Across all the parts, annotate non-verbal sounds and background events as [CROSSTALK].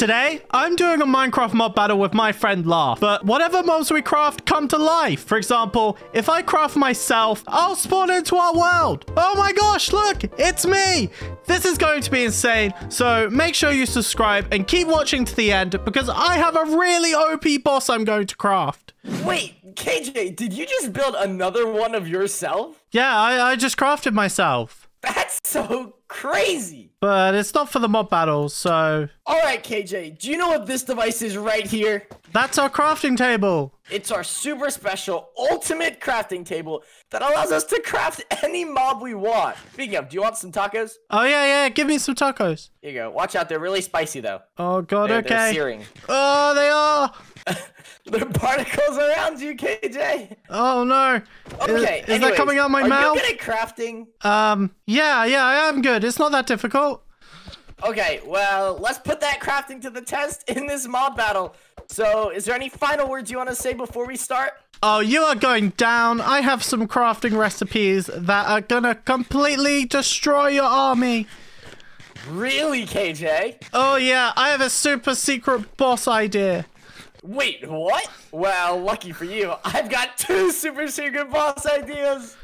Today, I'm doing a Minecraft mob battle with my friend Laugh, but whatever mobs we craft come to life. For example, if I craft myself, I'll spawn into our world. Oh my gosh, look, it's me. This is going to be insane, so make sure you subscribe and keep watching to the end because I have a really OP boss I'm going to craft. Wait, KJ, did you just build another one of yourself? Yeah, I, I just crafted myself. That's [LAUGHS] so crazy. But it's not for the mob battles, so... All right, KJ, do you know what this device is right here? That's our crafting table. It's our super special ultimate crafting table that allows us to craft [LAUGHS] any mob we want. Speaking of, do you want some tacos? Oh, yeah, yeah, give me some tacos. Here you go. Watch out, they're really spicy though. Oh, God, They're, okay. they're searing. Oh, they are. [LAUGHS] there are particles around you, KJ. Oh, no. Is- Okay, Is, anyways, that coming out my are mouth? you good at crafting? Um, yeah, yeah, I am good. It's not that difficult. Okay, well, let's put that crafting to the test in this mob battle. So, is there any final words you want to say before we start? Oh, you are going down. I have some crafting recipes that are gonna completely destroy your army. Really, KJ? Oh, yeah, I have a super secret boss idea. Wait, what? Well, lucky for you, I've got two super secret boss ideas.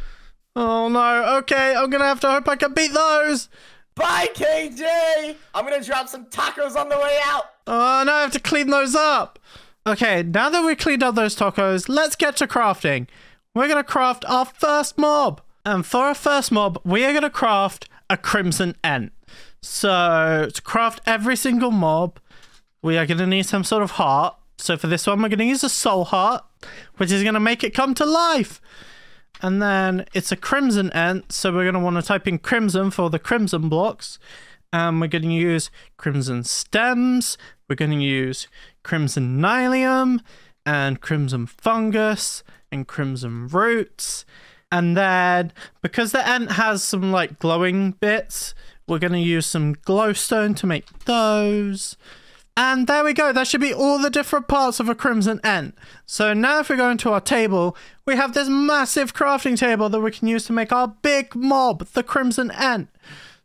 Oh, no. Okay, I'm gonna have to hope I can beat those. Bye, KJ. I'm gonna drop some tacos on the way out. Oh, no, I have to clean those up. Okay, now that we cleaned up those tacos, let's get to crafting. We're gonna craft our first mob. And for our first mob, we are gonna craft a Crimson Ent. So, to craft every single mob, we are gonna need some sort of heart. So for this one, we're gonna use a soul heart, which is gonna make it come to life. And then it's a crimson ent, so we're going to want to type in crimson for the crimson blocks. And we're going to use crimson stems, we're going to use crimson nylium, and crimson fungus, and crimson roots. And then, because the ent has some like glowing bits, we're going to use some glowstone to make those. And there we go. That should be all the different parts of a Crimson Ent. So now if we go into our table, we have this massive crafting table that we can use to make our big mob, the Crimson Ent.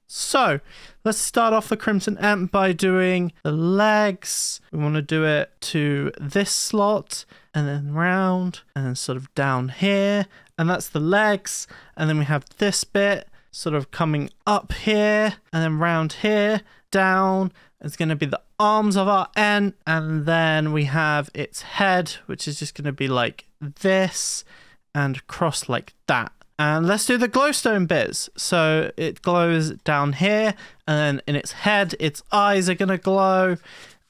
So let's start off the Crimson Ent by doing the legs. We want to do it to this slot and then round and then sort of down here. And that's the legs. And then we have this bit sort of coming up here and then round here, down. It's going to be the arms of our Ent. and then we have its head, which is just going to be like this and cross like that. And let's do the glowstone bits. So it glows down here, and then in its head, its eyes are going to glow,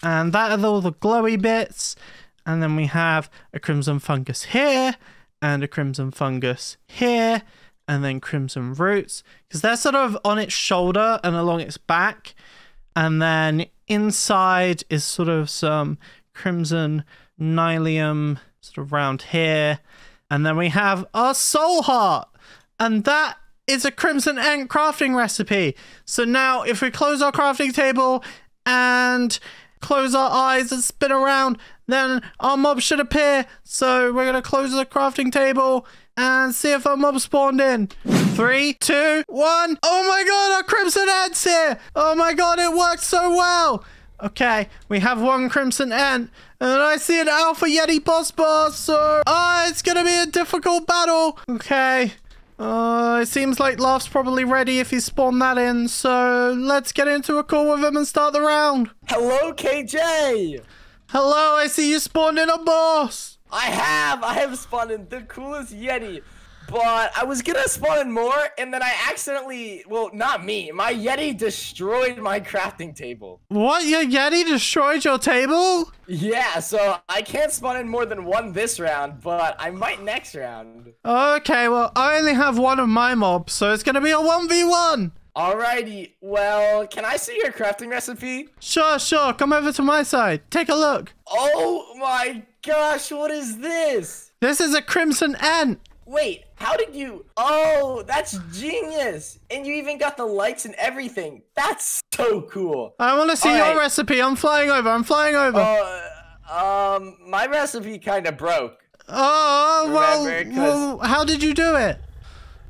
and that are all the glowy bits. And then we have a crimson fungus here, and a crimson fungus here, and then crimson roots, because they're sort of on its shoulder and along its back. And then inside is sort of some crimson nylium sort of round here. And then we have our soul heart. And that is a crimson ent crafting recipe. So now if we close our crafting table and close our eyes and spin around, then our mob should appear. So we're going to close the crafting table and see if our mob spawned in. Three, two, one. Oh my god, our crimson ent's here. Oh my god, it worked so well. Okay, we have one crimson Ent, And I see an alpha yeti boss boss, so oh, it's gonna be a difficult battle. Okay. Uh, it seems like Laugh's probably ready if he spawned that in, so let's get into a call with him and start the round. Hello, KJ. Hello, I see you spawned in a boss. I have, I have spawned in the coolest Yeti. But I was gonna spawn in more, and then I accidentally, well, not me, my Yeti destroyed my crafting table. What? Your Yeti destroyed your table? Yeah, so I can't spawn in more than one this round, but I might next round. Okay, well, I only have one of my mobs, so it's gonna be a 1v1. Alrighty, well, can I see your crafting recipe? Sure, sure, come over to my side. Take a look. Oh my gosh, what is this? This is a Crimson Ent. Wait, how did you? Oh, that's genius! And you even got the lights and everything. That's so cool. I want to see All your right. recipe. I'm flying over. I'm flying over. Uh, um, my recipe kind of broke. oh, well, remember, well, how did you do it?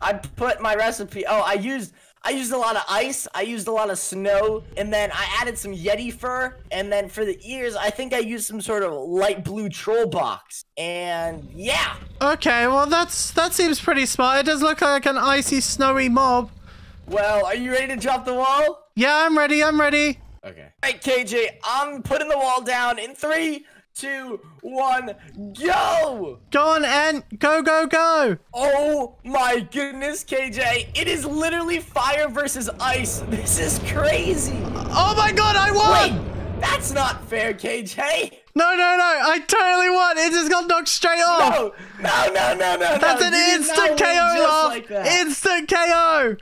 I put my recipe. Oh, I used I used a lot of ice, I used a lot of snow, and then I added some Yeti fur. And then for the ears, I think I used some sort of light blue troll box. And yeah. Okay, well that's that seems pretty smart. It does look like an icy, snowy mob. Well, are you ready to drop the wall? Yeah, I'm ready. I'm ready. Okay. All right, KJ, I'm putting the wall down in three, two, one, go! Go on, Ent. Go, go, go. Oh my goodness, KJ. It is literally fire versus ice. This is crazy. Oh my god, I won! Wait, that's not fair, KJ. No, no, no. I totally won. It just got knocked straight off. No, no, no, no, no. That's no. an You instant KO, love. like that. instant KO.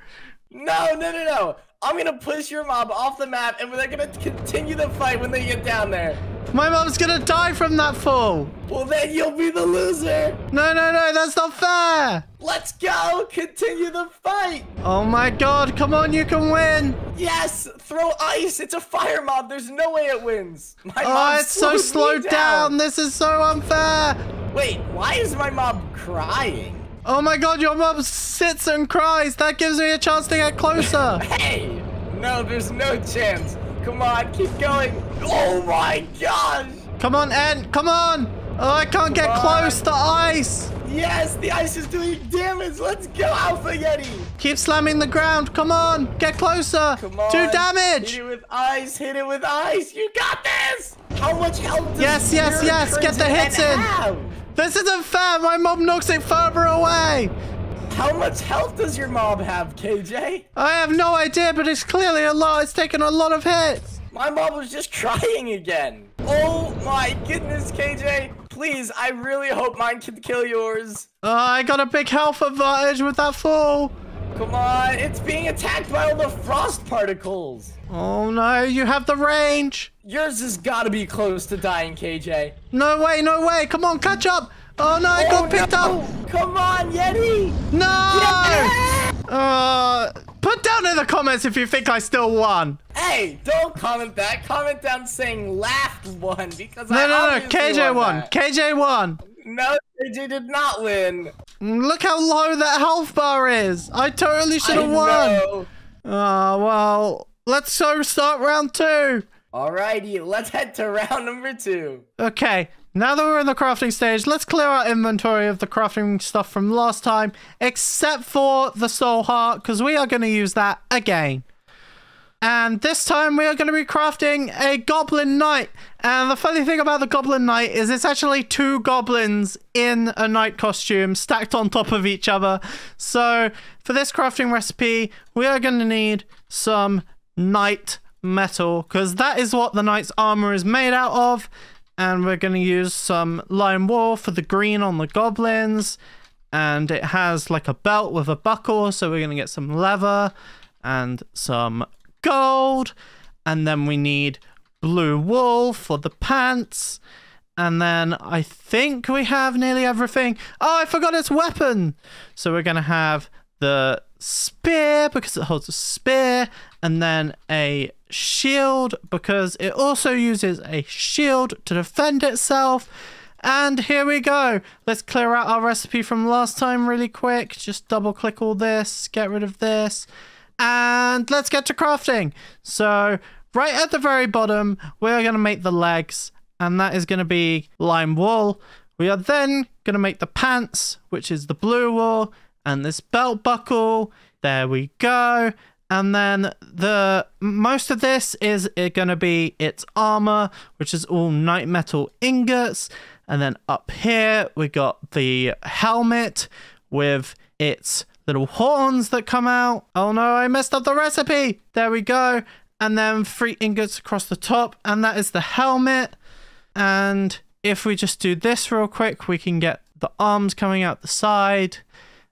No, no, no, no. I'm gonna push your mob off the map, and they're gonna continue the fight when they get down there. My mom's gonna die from that fall. Well, then you'll be the loser. No, no, no. That's not fair. Let's go. Continue the fight. Oh my god. Come on, you can win. Yes, throw ice. It's a fire mob. There's no way it wins. My Oh, it's so slowed slowed down. This is so unfair. Wait, why is my mob crying? Oh my god, your mom sits and cries. That gives me a chance to get closer. [LAUGHS] Hey! No, there's no chance. Come on, keep going. Oh my gosh! Come on, Ent. Come on. Oh, I can't get Come close to ice. Yes, the ice is doing damage. Let's go, Alpha Yeti. Keep slamming the ground. Come on. Get closer. Come on. Do damage. Hit it with ice. Hit it with ice. You got this. How much health does Yes, yes, yes, get the hits in. have? This isn't fair. My mom knocks it further away. How much health does your mob have, KJ? I have no idea, but it's clearly a lot. It's taken a lot of hits. My mob was just [LAUGHS] crying again. Oh my goodness, KJ. Please, I really hope mine can kill yours. Oh, I got a big health advantage with that fall. Come on, it's being attacked by all the frost particles. Oh no, you have the range. Yours has got to be close to dying, KJ. No way, no way. Come on, catch up. Oh no, I got picked no. up. Come on, Yeti! No. Yeah! Uh, put down in the comments if you think I still won. Hey, don't comment that. Comment down saying laughed one because No, I no, no. obviously KJ won. that. KJ won. No, KJ did not win. Look how low that health bar is. I totally should have won. Oh, well, let's go start round two. Alrighty, let's head to round number two. Okay, now that we're in the crafting stage, let's clear our inventory of the crafting stuff from last time, except for the soul heart, because we are going to use that again. And this time we are going to be crafting a goblin knight. And the funny thing about the goblin knight is it's actually two goblins in a knight costume stacked on top of each other. So for this crafting recipe, we are going to need some knight metal because that is what the knight's armor is made out of. And we're going to use some lime wool for the green on the goblins. And it has like a belt with a buckle. So we're going to get some leather and some gold. And then we need blue wool for the pants. And then I think we have nearly everything. Oh, I forgot its weapon. So we're going to have the spear because it holds a spear. And then a shield because it also uses a shield to defend itself. And here we go. Let's clear out our recipe from last time really quick. Just double click all this, get rid of this, and let's get to crafting. So, right at the very bottom, we're going to make the legs, and that is going to be lime wool. We are then going to make the pants, which is the blue wool, and this belt buckle. There we go. And then the most of this is going to be its armor, which is all knight metal ingots. And then up here we got the helmet with its little horns that come out. Oh no, I messed up the recipe. There we go. And then three ingots across the top, and that is the helmet. And if we just do this real quick, we can get the arms coming out the side.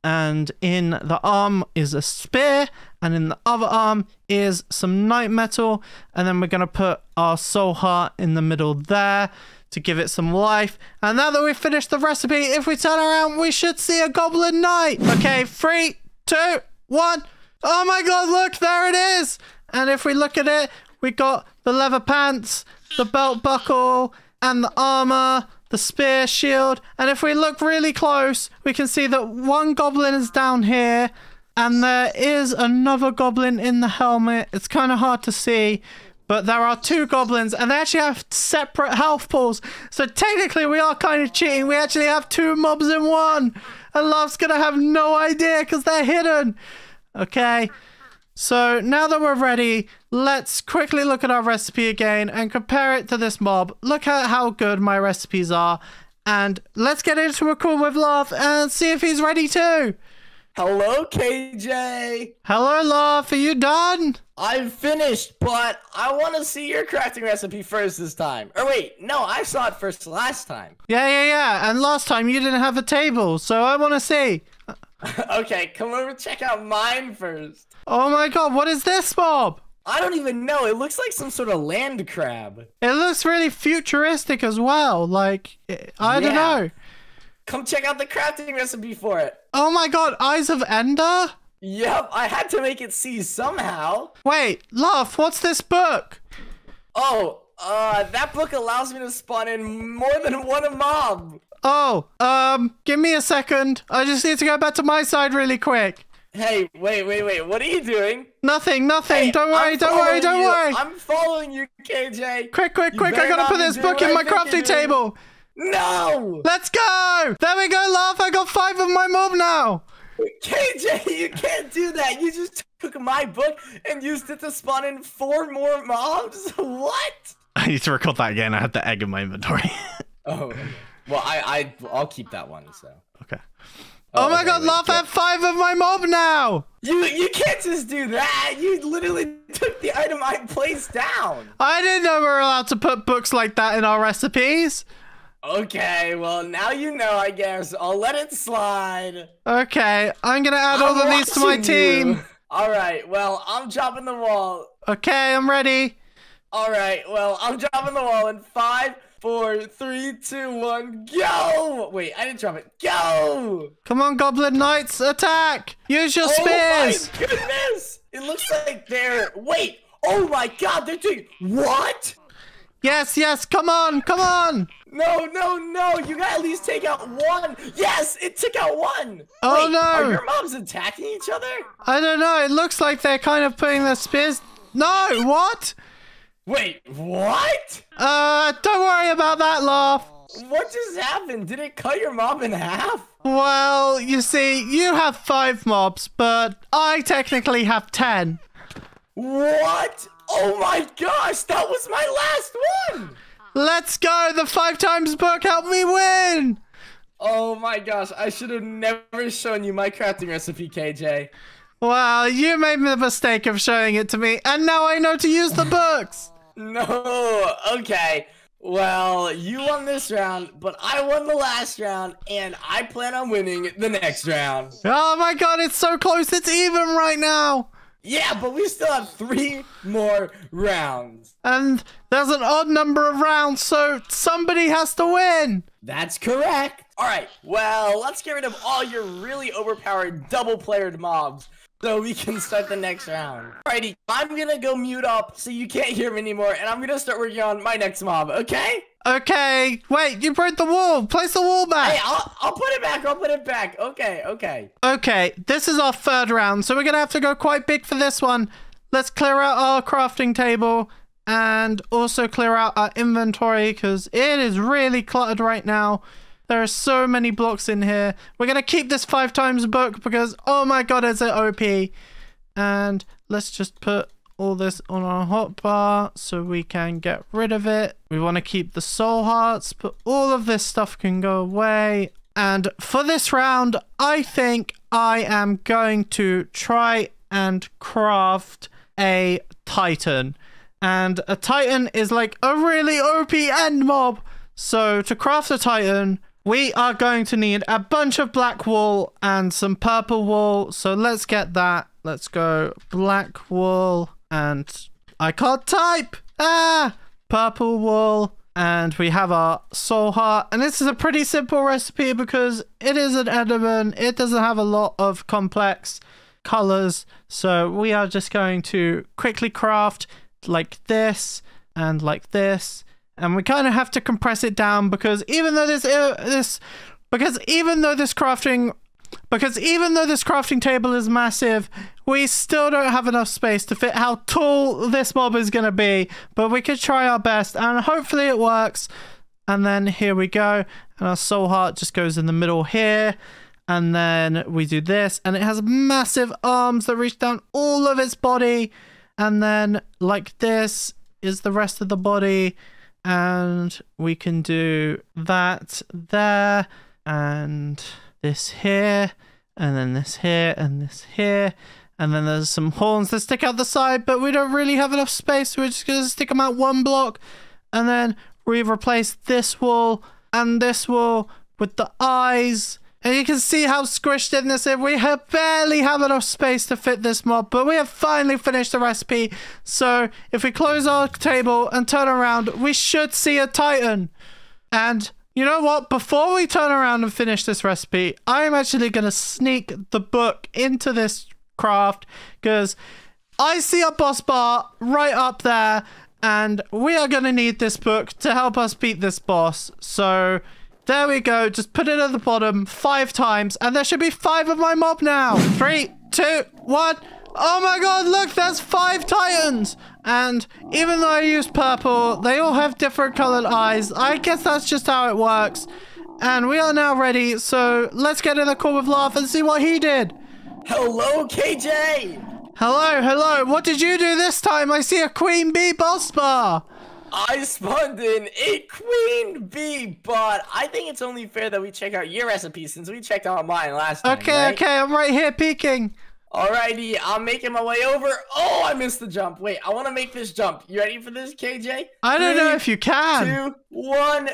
And in the arm is a spear, and in the other arm is some knight metal. And then we're going to put our soul heart in the middle there to give it some life. And now that we've finished the recipe, if we turn around, we should see a goblin knight. Okay, three, two, one. Oh my god, look, there it is. And if we look at it, we got the leather pants, the belt buckle, and the armor, the spear shield. And if we look really close, we can see that one goblin is down here, And there is another goblin in the helmet. It's kind of hard to see, but there are two goblins and they actually have separate health pools. So technically, we are kind of cheating. We actually have two mobs in one. And Laugh's to have no idea because they're hidden. Okay. So now that we're ready, let's quickly look at our recipe again and compare it to this mob. Look at how good my recipes are. And let's get into a call with Laugh and see if he's ready too. Hello, KJ. Hello, Laugh. Are you done? I'm finished, but I want to see your crafting recipe first this time. Or wait, no, I saw it first last time. Yeah, yeah, yeah. And last time you didn't have a table, so I want to see. [LAUGHS] okay, come over check out mine first. Oh my god, what is this mob? I don't even know. It looks like some sort of land crab. It looks really futuristic as well. Like, I don't Yeah. know. Come check out the crafting recipe for it. Oh my god, Eyes of Ender? Yep, I had to make it see somehow. Wait, Laugh, what's this book? Oh, uh, that book allows me to spawn in more than one mob. Oh, um, give me a second. I just need to go back to my side really quick. Hey, wait, wait, wait. What are you doing? Nothing, nothing. Hey, don't worry, I'm don't worry, don't you. worry. I'm following you, KJ. Quick, quick, You quick. I gotta put this book in my crafting table. No! Let's go! There we go, Laugh. I got five of my mob now. KJ, you can't do that. You just took my book and used it to spawn in four more mobs? [LAUGHS] What? I need to record that again. I had the egg in my inventory. [LAUGHS] Oh, well, I, I, I'll keep that one, so. okay. Oh, oh, my okay, god, Laugh, I five of my mob now. You, you can't just do that. You literally took the item I placed down. I didn't know we were allowed to put books like that in our recipes. Okay, well, now you know, I guess. I'll let it slide. Okay, I'm gonna add all I'm of these to my team. you. All right, well, I'm chopping the wall. Okay, I'm ready. All right, well, I'm chopping the wall in five, four, three, two, one, go! Wait, I didn't drop it. Go! Come on, Goblin Knights, attack! Use your Oh spears! my goodness! It looks like they're. Wait! Oh my god, they're doing. What? Yes, yes, come on, come on! No, no, no! You gotta at least take out one! Yes! It took out one! Oh, Wait, no. Are your mobs attacking each other? I don't know, it looks like they're kind of putting their spears. No, what? Wait, what? Uh, don't worry about that, Laugh. What just happened? Did it cut your mob in half? Well, you see, you have five mobs, but I technically have ten. What? Oh my gosh, that was my last one! Let's go! The five times book helped me win! Oh my gosh, I should have never shown you my crafting recipe, KJ. Well, you made the mistake of showing it to me, and now I know to use the books! No, okay. Well, you won this round, but I won the last round, and I plan on winning the next round. Oh my god, it's so close, it's even right now! Yeah, but we still have three more rounds. And there's an odd number of rounds, so somebody has to win! That's correct. All right, well, let's get rid of all your really overpowered double-playered mobs so we can start the next round. Alrighty, I'm gonna go mute up so you can't hear me anymore, and I'm gonna start working on my next mob, okay? Okay, wait, you broke the wall! Place the wall back! Hey, I'll, I'll put it back, I'll put it back. Okay, okay. Okay, this is our third round, so we're gonna have to go quite big for this one. Let's clear out our crafting table and also clear out our inventory because it is really cluttered right now. There are so many blocks in here. We're gonna keep this five times book because oh my god, is it OP? And let's just put all this on our hotbar so we can get rid of it. We want to keep the soul hearts, but all of this stuff can go away. And for this round, I think I am going to try and craft a titan. And a titan is like a really OP end mob. So to craft a titan, we are going to need a bunch of black wool and some purple wool. So let's get that. Let's go black wool and I can't type. Ah, purple wool. And we have our soul heart. And this is a pretty simple recipe because it is an Enderman. It doesn't have a lot of complex colors. So we are just going to quickly craft like this and like this. And we kind of have to compress it down because even though this uh, this because even though this crafting Because even though this crafting table is massive, we still don't have enough space to fit how tall this mob is going to be. But we could try our best and hopefully it works. And then here we go. And our soul heart just goes in the middle here. And then we do this. And it has massive arms that reach down all of its body. And then like this is the rest of the body. And we can do that there. And this here. And then this here. And this here. And then there's some horns that stick out the side. But we don't really have enough space. So we're just going to stick them out one block. And then we've replaced this wall and this wall with the eyes. And you can see how squished in this is. We have barely have enough space to fit this mob, but we have finally finished the recipe. So if we close our table and turn around, we should see a titan. And you know what? Before we turn around and finish this recipe, I'm actually going to sneak the book into this craft because I see a boss bar right up there and we are going to need this book to help us beat this boss. So there we go. Just put it at the bottom five times, and there should be five of my mob now. Three, two, one. Oh my god, look, there's five titans! And even though I used purple, they all have different colored eyes. I guess that's just how it works. And we are now ready, so let's get in the call with Laugh and see what he did. Hello, KJ! Hello, hello. What did you do this time? I see a queen bee boss bar. I spawned in a queen bee, but I think it's only fair that we check out your recipe since we checked out mine last time. Okay, right? okay. I'm right here peeking. Alrighty, I'm making my way over. Oh, I missed the jump. Wait, I want to make this jump. You ready for this, KJ? I don't know if you can. Two, one,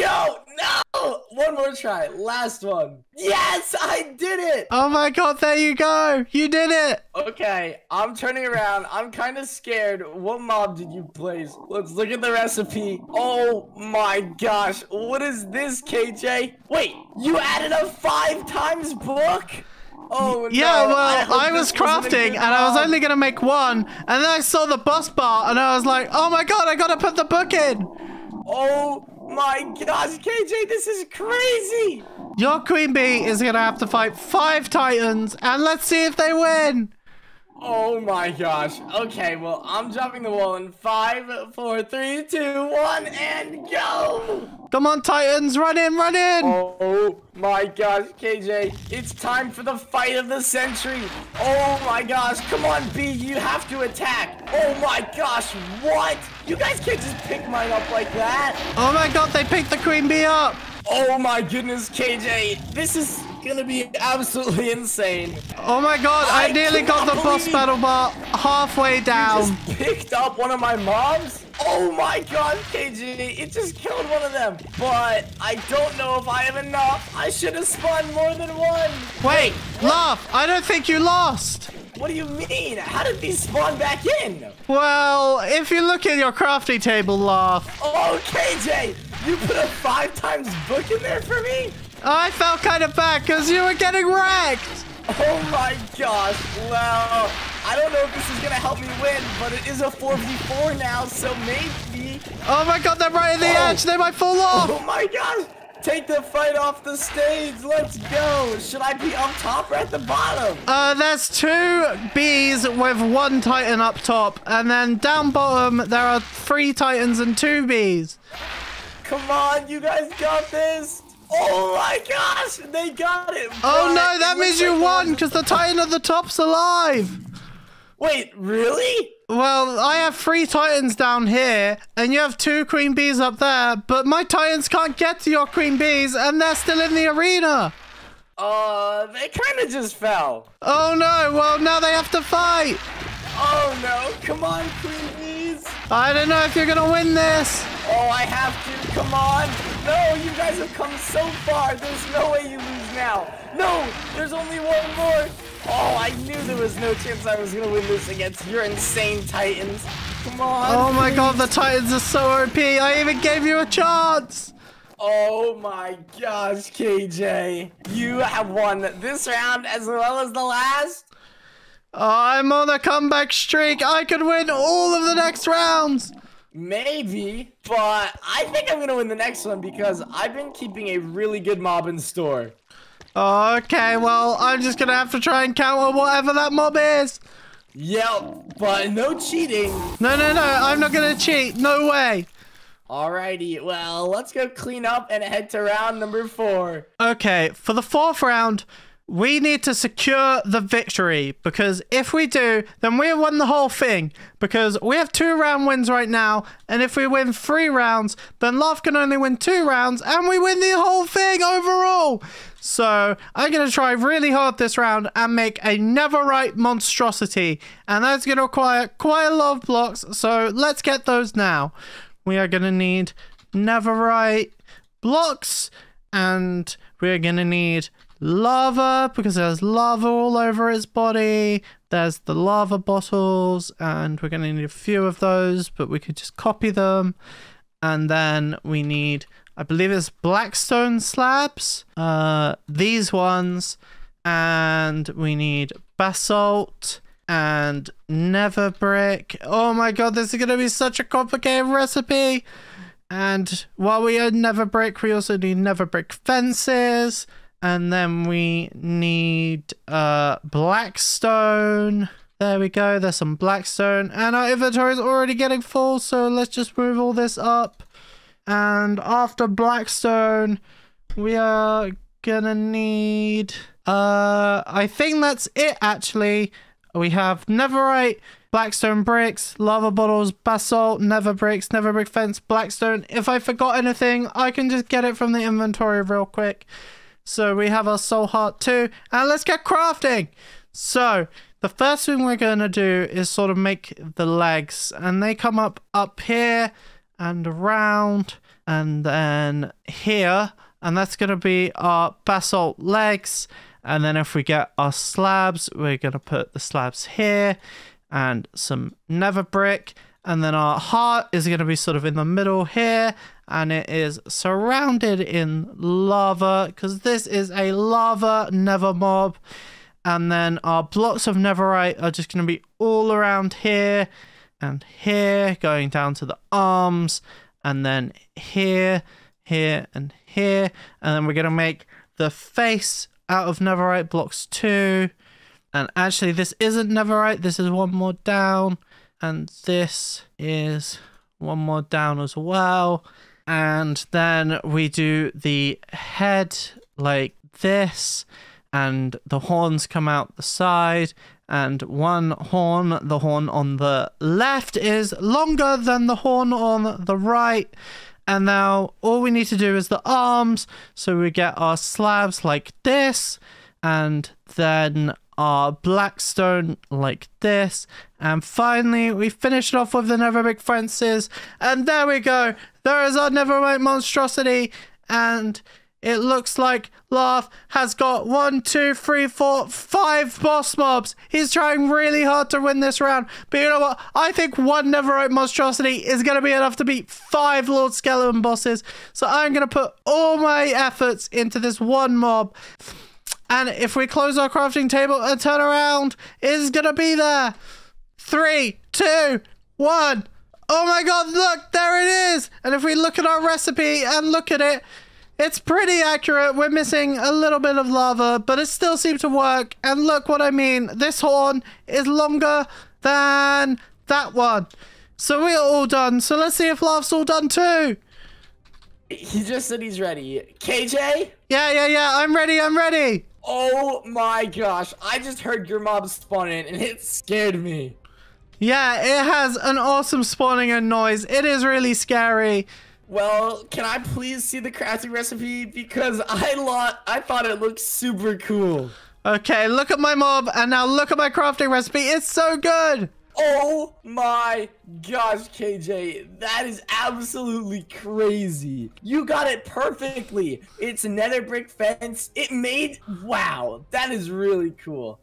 go! No! One more try. Last one. Yes, I did it! Oh my god, there you go. You did it. Okay, I'm turning around. I'm kind of scared. What mob did you place? Let's look at the recipe. Oh my gosh. What is this, KJ? Wait, you added a five times book? Oh Yeah, no, well, hope I, was this wasn't a crafting and I was only going to make one. And then I saw the boss bar and I was like, oh my god, I got to put the book in. Oh my gosh, KJ, this is crazy! Your queen bee is going to have to fight five titans and let's see if they win. Oh my gosh. Okay, well, I'm jumping the wall in five, four, three, two, one, and go! Come on, titans, run in, run in. Oh my gosh, KJ, it's time for the fight of the century. Oh my gosh, come on, B, you have to attack. Oh my gosh, what? You guys can't just pick mine up like that. Oh my god, they picked the queen bee up. Oh my goodness, KJ, this is gonna be absolutely insane. Oh my god, I, I nearly got the boss battle bar halfway down. Just picked up one of my mobs? Oh my god, KJ, it just killed one of them. But I don't know if I have enough. I should have spawned more than one. Wait, laugh. I don't think you lost. What do you mean? How did these spawn back in? Well, if you look at your crafting table, laugh. Oh, KJ, you put a five times book in there for me? I felt kind of bad because you were getting wrecked. Oh my gosh. Well, I don't know if this is gonna help me win, but it is a 4v4 now, so maybe. Oh my god, they're right at the Oh. edge. They might fall off. Oh my gosh! Take the fight off the stage. Let's go. Should I be up top or at the bottom? Uh, there's two bees with one titan up top, and then down bottom there are three titans and two bees. Come on, you guys got this. Oh my gosh, they got it. Oh no, that means you won because the titan at the top's alive. Wait, really? Well, I have three titans down here, and you have two queen bees up there, but my titans can't get to your queen bees, and they're still in the arena. Uh, they kind of just fell. Oh no, well, now they have to fight. Oh no, come on, Queen Bees. I don't know if you're gonna win this. Oh, I have to. Come on. No, you guys have come so far. There's no way you lose now. No, there's only one more. Oh, I knew there was no chance I was to win this against your insane Titans. Come on. Oh my please. god, the titans are so OP. I even gave you a chance. Oh my gosh, KJ. You have won this round as well as the last. I'm on a comeback streak. I could win all of the next rounds. Maybe, but I think I'm going to win the next one because I've been keeping a really good mob in store. Okay, well, I'm just gonna have to try and counter whatever that mob is. Yep, but no cheating. No, no, no, I'm not gonna cheat. No way. Alrighty, well, let's go clean up and head to round number four. Okay, for the fourth round, we need to secure the victory because if we do, then we have won the whole thing. Because we have two round wins right now, and if we win three rounds, then Laugh can only win two rounds, and we win the whole thing overall. So I'm gonna try really hard this round and make a Netherite monstrosity, and that's gonna require quite a lot of blocks. So let's get those now. We are gonna need Netherite blocks, and we're gonna need lava because there's lava all over its body. There's the lava bottles, and we're going to need a few of those, but we could just copy them. And then we need, I believe it's blackstone slabs, uh, these ones, and we need basalt and nether brick. Oh my god, this is going to be such a complicated recipe. And while we are nether brick, we also need nether brick fences and then we need uh blackstone. There we go there's some blackstone. And our inventory is already getting full so let's just move all this up. And after blackstone we are gonna need uh i think that's it actually. We have netherite, blackstone bricks lava bottles basalt nether bricks nether brick fence blackstone. If i forgot anything i can just get it from the inventory real quick so we have our soul heart too. And let's get crafting. So the first thing we're going to do is sort of make the legs. And they come up up here and around and then here. And that's going to be our basalt legs. And then if we get our slabs, we're going to put the slabs here and some nether brick. And then our heart is going to be sort of in the middle here and it is surrounded in lava because this is a lava nether mob. And then our blocks of netherite are just going to be all around here and here, going down to the arms, and then here, here, and here. And then we're going to make the face out of netherite blocks too. And actually, this isn't netherite this is one more down. And this is one more down as well and then we do the head like this and the horns come out the side and one horn the horn on the left is longer than the horn on the right and now all we need to do is the arms so we get our slabs like this and then our blackstone like this. And finally, we finish it off with the Netherbrick fences. And there we go. There is our Netherbrick monstrosity. And it looks like Laugh has got one, two, three, four, five boss mobs. He's trying really hard to win this round. But you know what? I think one Netherite monstrosity is going to be enough to beat five Lord Skeleton bosses. So I'm going to put all my efforts into this one mob. And if we close our crafting table and turn around, it's gonna be there. Three, two, one. Oh my god, look, there it is. And if we look at our recipe and look at it, it's pretty accurate. We're missing a little bit of lava, but it still seems to work. And look what I mean. This horn is longer than that one. So we're all done. So let's see if Laugh's all done too. He just said he's ready. KJ? Yeah, yeah, yeah. I'm ready. I'm ready. Oh my gosh, I just heard your mob spawn in and it scared me. Yeah, it has an awesome spawning and noise. It is really scary. Well, can I please see the crafting recipe? Because I lot I thought it looked super cool. Okay, look at my mob and now look at my crafting recipe. It's so good. Oh my gosh, KJ, that is absolutely crazy. You got it perfectly. It's a nether brick fence. It made, wow, that is really cool.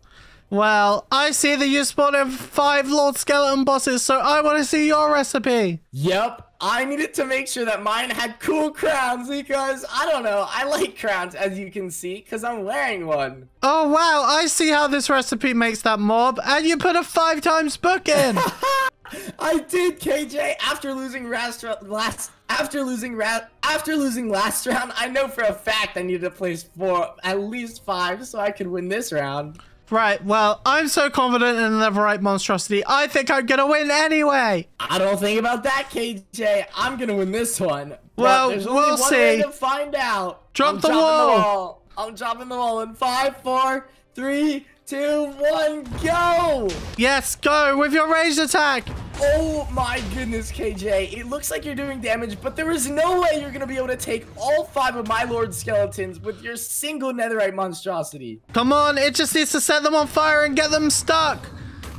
Well, I see that you spotted five Lord Skeleton bosses, so I want to see your recipe. Yep, I needed to make sure that mine had cool crowns because, I don't know, I like crowns as you can see because I'm wearing one. Oh wow, I see how this recipe makes that mob and you put a five times book in. [LAUGHS] I did, KJ. After losing last last after losing ra- after losing last round, I know for a fact I needed to place four at least five so I could win this round. Right, well, I'm so confident in the Netherite monstrosity. I think I'm gonna win anyway. I don't think about that, KJ. I'm gonna win this one. But Well, there's only we'll one way see. to find out. Drop I'm the wall. wall. I'm dropping the wall in five, four, three, two, one, go! Yes, go with your ranged attack. Oh my goodness, KJ. It looks like you're doing damage, but there is no way you're gonna be able to take all five of my Lord skeletons with your single netherite monstrosity. Come on, it just needs to set them on fire and get them stuck.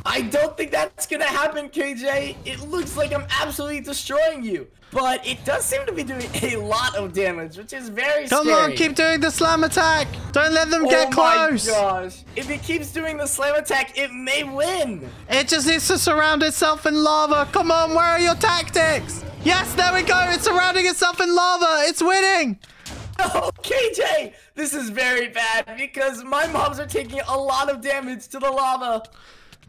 I don't think that's gonna happen, KJ. It looks like I'm absolutely destroying you. But it does seem to be doing a lot of damage, which is very Come scary. on, keep doing the slam attack. Don't let them oh get close. Oh my gosh. If it keeps doing the slam attack, it may win. It just needs to surround itself in lava. Come on, where are your tactics? Yes, there we go. It's surrounding itself in lava. It's winning. [LAUGHS] Oh, KJ, this is very bad because my mobs are taking a lot of damage to the lava.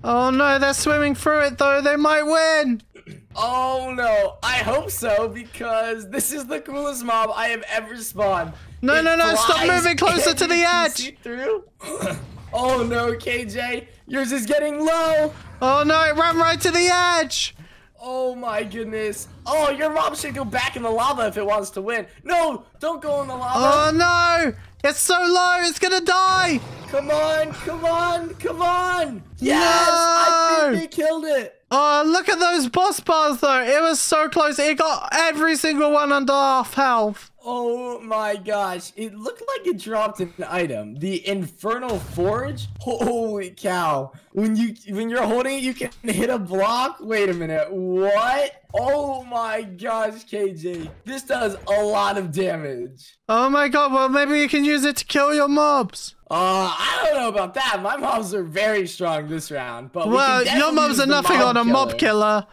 Oh no, they're swimming through it though. They might win. [CLEARS THROAT] Oh no, I hope so because this is the coolest mob I have ever spawned. No, It no, no, stop moving closer to the edge. Through. [CLEARS THROAT] oh no, KJ, yours is getting low. Oh no, it ran right to the edge. Oh my goodness. Oh, your mob should go back in the lava if it wants to win. No, don't go in the lava. Oh no, it's so low. It's gonna die. Come on, come on, come on. Yes, I think they killed it. Oh, look at those boss bars though. It was so close. It got every single one under half health. Oh my gosh, it looked like it dropped an item. The Infernal Forge? Holy cow. When you when you're holding it, you can hit a block? Wait a minute. What? Oh my gosh, KJ. This does a lot of damage. Oh my god, well maybe you can use it to kill your mobs. Uh, I don't know about that. My mobs are very strong this round, but we Well, can your mobs are nothing mob on a mob killer.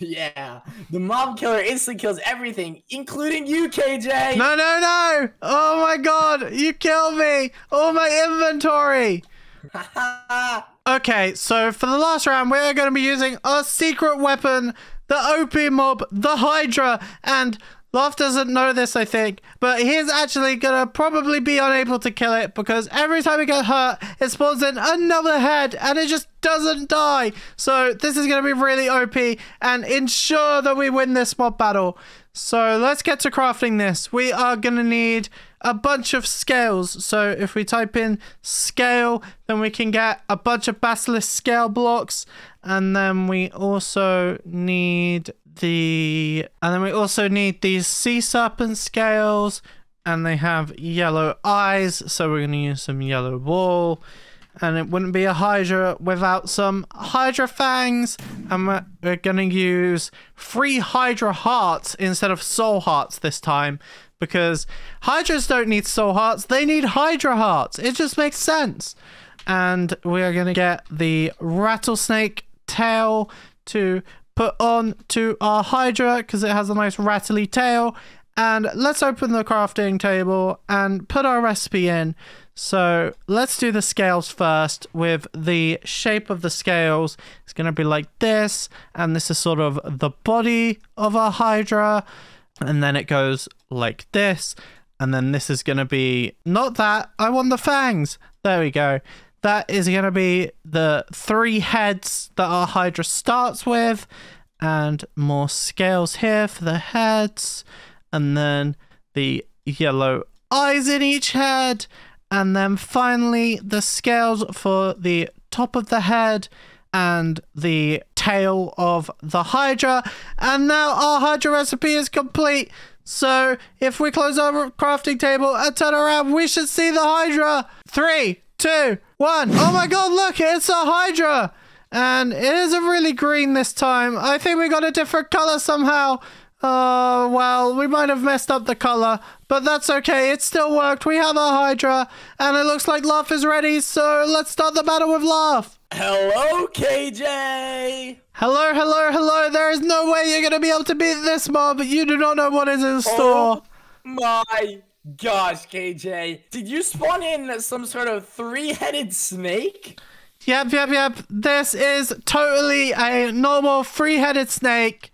Yeah, the mob killer instantly kills everything, including you, KJ. No, no, no. Oh my god, you killed me. All my inventory. [LAUGHS] Okay, so for the last round, we're going to be using our secret weapon, the OP mob, the Hydra, and Laugh doesn't know this, I think, but he's actually to probably be unable to kill it because every time it gets hurt, it spawns in another head and it just doesn't die. So this is to be really OP and ensure that we win this mob battle. So let's get to crafting this. We are to need a bunch of scales. So if we type in scale, then we can get a bunch of basilisk scale blocks. And then we also need the and then we also need these sea serpent scales and they have yellow eyes so we're going to use some yellow wool. And it wouldn't be a hydra without some hydra fangs and we're, we're going to use three hydra hearts instead of soul hearts this time because hydras don't need soul hearts they need hydra hearts. It just makes sense. And we are going to get the rattlesnake tail to put on to our hydra because it has a nice rattly tail. And let's open the crafting table and put our recipe in. So let's do the scales first with the shape of the scales. It's going to be like this and this is sort of the body of our hydra. And then it goes like this and then this is going to be not that i want the fangs. There we go that is going to be the three heads that our hydra starts with and more scales here for the heads and then the yellow eyes in each head and then finally the scales for the top of the head and the tail of the hydra. And now our hydra recipe is complete. So if we close our crafting table and turn around we should see the hydra. Three two one oh my god look it's a hydra and it is a really green this time i think we got a different color somehow Oh, well, we might have messed up the color, but that's okay. It still worked. We have our Hydra, and it looks like Laugh is ready, so let's start the battle with Laugh. Hello, KJ. Hello, hello, hello. There is no way you're going to be able to beat this mob. You do not know what is in store. Oh my gosh, KJ. Did you spawn in some sort of three-headed snake? Yep, yep, yep. This is totally a normal three-headed snake.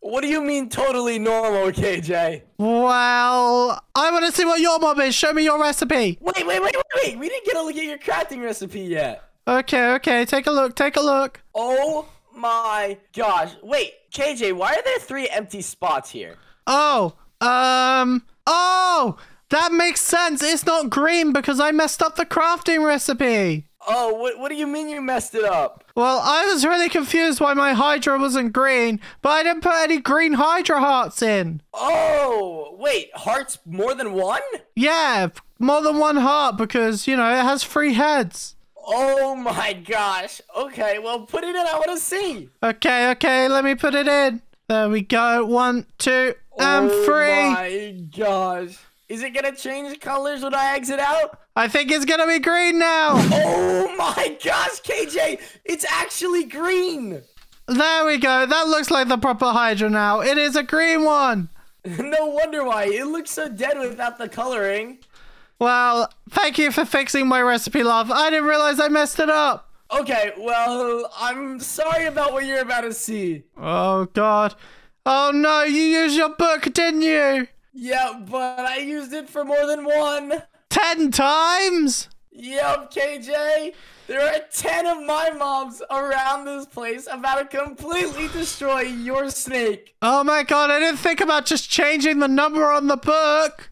What do you mean totally normal, KJ? Well, I want to see what your mob is. Show me your recipe. Wait, wait, wait, wait, wait. We didn't get a look at your crafting recipe yet. Okay, okay. Take a look. Take a look. Oh my gosh. Wait, KJ, why are there three empty spots here? Oh, um, oh, that makes sense. It's not green because I messed up the crafting recipe. Oh, what, what do you mean you messed it up? Well, I was really confused why my Hydra wasn't green, but I didn't put any green Hydra hearts in. Oh, wait, hearts more than one? Yeah, more than one heart because, you know, it has three heads. Oh my gosh. Okay, well, put it in. I want to see. Okay, okay, let me put it in. There we go. One, two, and oh three. my gosh. Is it gonna change colors when I exit out? I think it's gonna be green now. Oh my gosh, KJ! It's actually green! There we go. That looks like the proper Hydra now. It is a green one. [LAUGHS] no wonder why. It looks so dead without the coloring. Well, thank you for fixing my recipe, love. I didn't realize I messed it up. Okay, well, I'm sorry about what you're about to see. Oh, God. Oh, no, you used your book, didn't you? Yeah, but I used it for more than one. Ten times? Yep, KJ. There are 10 of my mobs around this place about to completely destroy your snake. Oh my god, I didn't think about just changing the number on the book.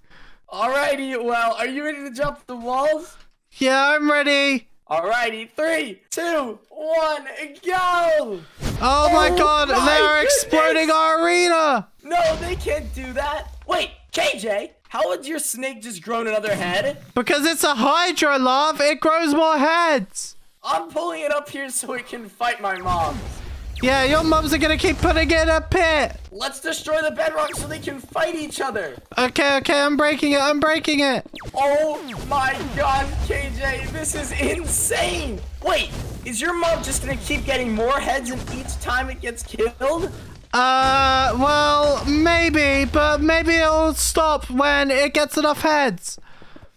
Alrighty, well, are you ready to jump the walls? Yeah, I'm ready. Alrighty, three, two, one, go! Oh, my oh god, my they're goodness. exploding our arena. No, they can't do that. Wait, KJ, how would your snake just grown another head? Because it's a Hydra, love. It grows more heads. I'm pulling it up here so it can fight my mom. Yeah, your moms are gonna keep putting it in a pit. Let's destroy the bedrock so they can fight each other. Okay, okay, I'm breaking it. I'm breaking it. Oh my god, KJ, this is insane! Wait, is your mom just gonna keep getting more heads and each time it gets killed? Uh, well, maybe, but maybe it'll stop when it gets enough heads.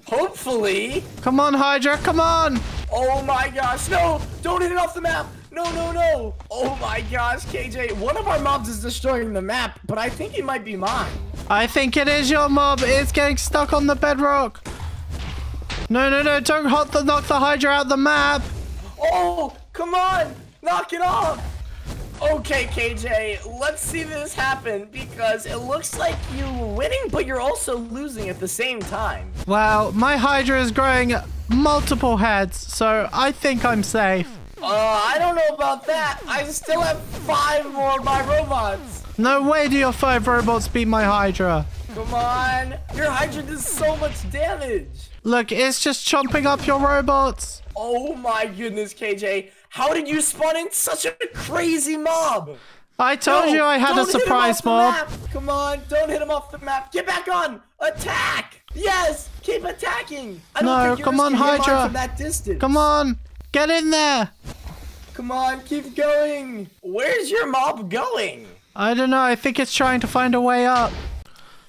Hopefully. Come on, Hydra, come on. Oh my gosh, no! Don't hit it off the map! No, no, no! Oh my gosh, KJ, one of our mobs is destroying the map, but I think it might be mine. I think it is your mob. It's getting stuck on the bedrock. No, no, no, don't hot the, knock the Hydra out the map. Oh, come on! Knock it off! Okay, KJ, let's see this happen because it looks like you're winning, but you're also losing at the same time. Wow, my Hydra is growing multiple heads, so I think I'm safe. Uh, I don't know about that. I still have five more of my robots. No way do your five robots beat my Hydra. Come on. Your Hydra does so much damage. Look, it's just chomping up your robots. Oh my goodness, KJ. How did you spawn in such a crazy mob? I told No, you I had a don't hit him surprise mob. Come on, don't hit him off the map. Get back on. Attack. Yes, keep attacking. I No, come on, gonna hit mine Hydra. From that distance. Come on, get in there. Come on, keep going. Where's your mob going? I don't know. I think it's trying to find a way up.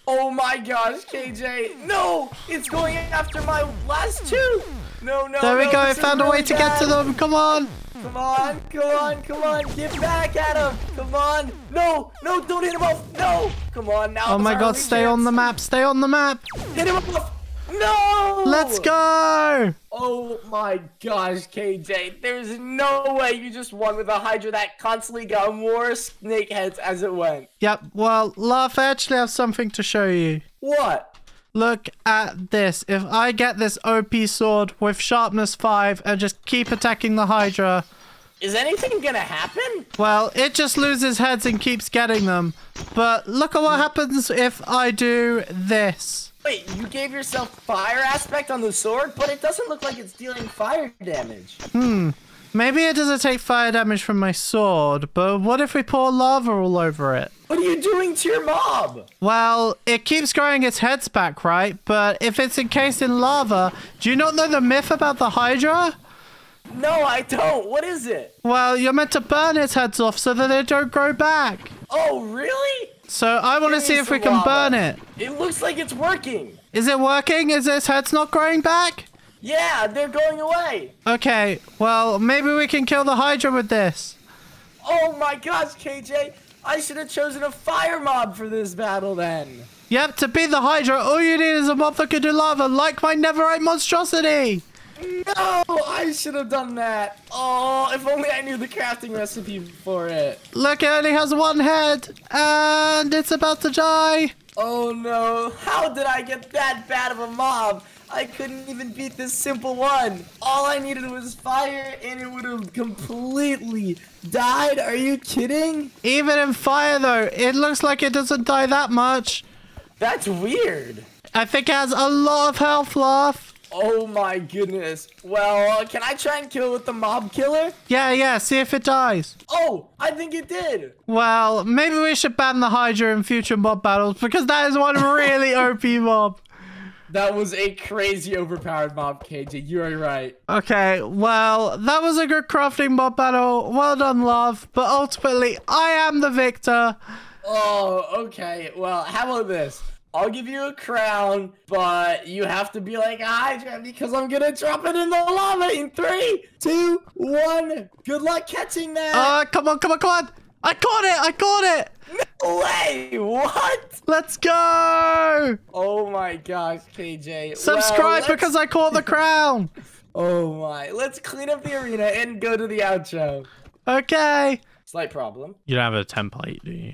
Oh my gosh, KJ. No, it's going after my last two. No, no. There we no, go. I found a way to get to them. Come on. Come on, come on, come on. Get back at him. Come on. No, no, don't hit him off. No. Come on now. Oh my god, stay on the map. Stay on the map. Hit him off. No. Let's go. Oh my gosh, KJ. There's no way you just won with a Hydra that constantly got more snake heads as it went. Yep. Well, Laugh, I actually have something to show you. What? Look at this. If I get this OP sword with sharpness 5 and just keep attacking the Hydra, Is anything gonna happen? well, it just loses heads and keeps getting them. But look at what happens if I do this. Wait, you gave yourself fire aspect on the sword, but it doesn't look like it's dealing fire damage. Hmm. Maybe it doesn't take fire damage from my sword, but what if we pour lava all over it? What are you doing to your mob? Well, it keeps growing its heads back, right? But if it's encased in lava, do you not know the myth about the Hydra? No, I don't. What is it? Well, you're meant to burn its heads off so that they don't grow back. Oh, really? So I want to see if we some can burn it. It looks like it's working. Is it working? Is its heads not growing back? Yeah, they're going away. Okay, well, maybe we can kill the Hydra with this. Oh my gosh, KJ. I should have chosen a fire mob for this battle then. Yep, to beat the Hydra, all you need is a mob that can do lava, like my Netherite monstrosity. No, I should have done that. Oh, if only I knew the crafting recipe for it. Look, it only has one head, and it's about to die. Oh no, how did I get that bad of a mob? I couldn't even beat this simple one. All I needed was fire and it would have completely died. Are you kidding? Even in fire, though, it looks like it doesn't die that much. That's weird. I think it has a lot of health left. Oh my goodness. Well, uh, can I try and kill it with the mob killer? Yeah, yeah, see if it dies. Oh, I think it did. Well, maybe we should ban the Hydra in future mob battles because that is one [LAUGHS] really OP mob. That was a crazy overpowered mob, KJ. You are right. Okay, well, that was a good crafting mob battle. Well done, love. But ultimately, I am the victor. Oh, okay. Well, how about this? I'll give you a crown, but you have to be like a Hydra because I'm gonna drop it in the lava in three, two, one. Good luck catching that. Uh, come on, come on, come on. I caught it, I caught it. no way. What? Let's go. Oh my gosh, KJ. Subscribe well, because I caught the crown. [LAUGHS] Oh my. Let's clean up the arena and go to the outro. Okay. Slight problem. You don't have a template, do you?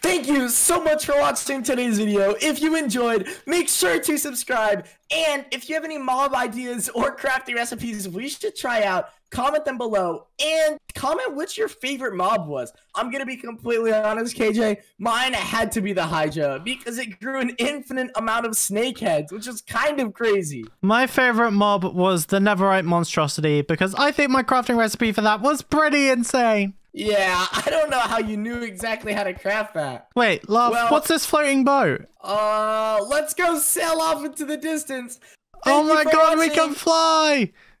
Thank you so much for watching today's video. If you enjoyed, make sure to subscribe. And if you have any mob ideas or crafty recipes we should try out, comment them below. And comment which your favorite mob was. I'm going to be completely honest, KJ. Mine had to be the Hydra because it grew an infinite amount of snake heads, which is kind of crazy. My favorite mob was the Netherite monstrosity because I think my crafting recipe for that was pretty insane. Yeah, [LAUGHS] I don't know how you knew exactly how to craft that. Wait, love, Well- what's this floating boat? Uh, let's go sail off into the distance. oh Thank you my god, we can fly!